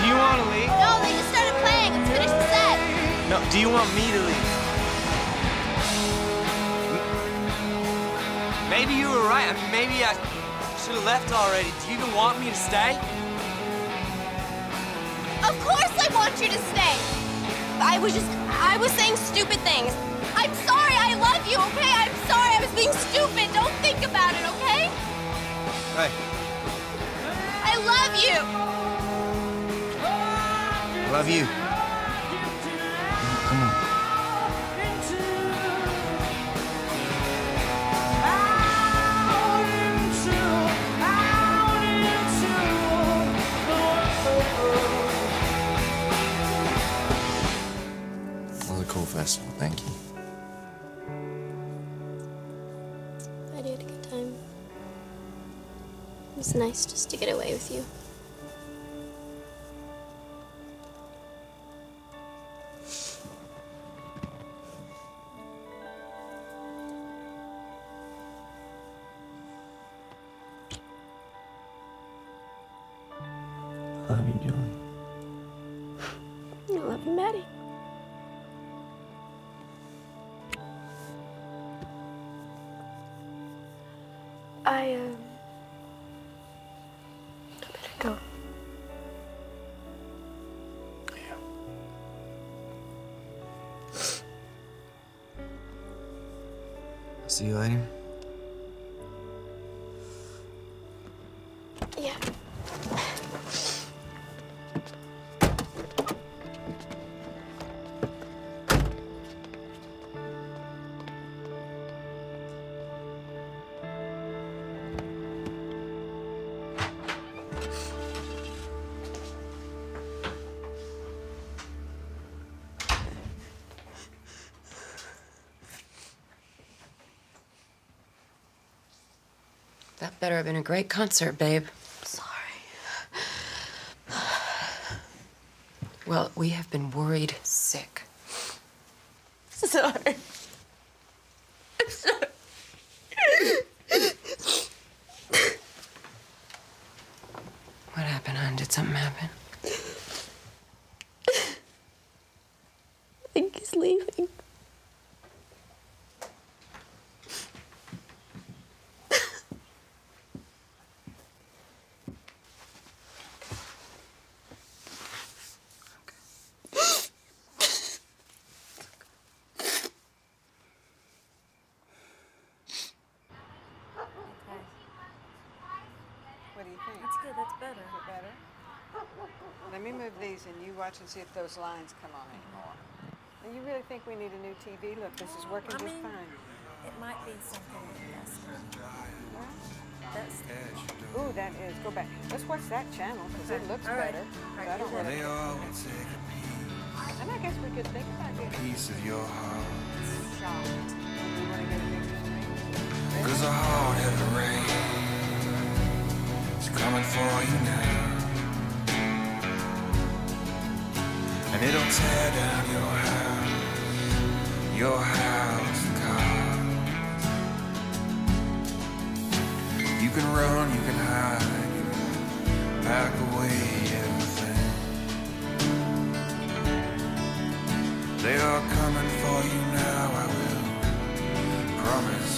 do you want to leave? No, they just started playing. Let's set. No, do you want me to leave? Maybe you were right. I mean, maybe I should have left already. Do you even want me to stay? Of course want you to stay. I was just, I was saying stupid things. I'm sorry. I love you, okay? I'm sorry. I was being stupid. Don't think about it, okay? Hey, I love you. love you. Really cool festival. Thank you. I had a good time. It was nice just to get away with you. I love you, Julie. I love you, Maddie. I, um. I better go. Yeah. See you later. That better have been a great concert, babe. Sorry. Well, we have been worried sick. Sorry. What happened, hon? Did something happen? I think he's leaving. What do you think? That's good. That's better. Is it better? Let me move these and you watch and see if those lines come on anymore. And you really think we need a new TV? Look, this is working I just mean, fine. It might be something investment. That's Ooh, that is. Go back. Let's watch that channel because it looks All right. better. All right, I don't really. They all will take And I guess we could think about a piece of your heart. shot. You now. And it'll tear down your house, your house and cars. You can run, you can hide, you can pack away everything. They are coming for you now, I will promise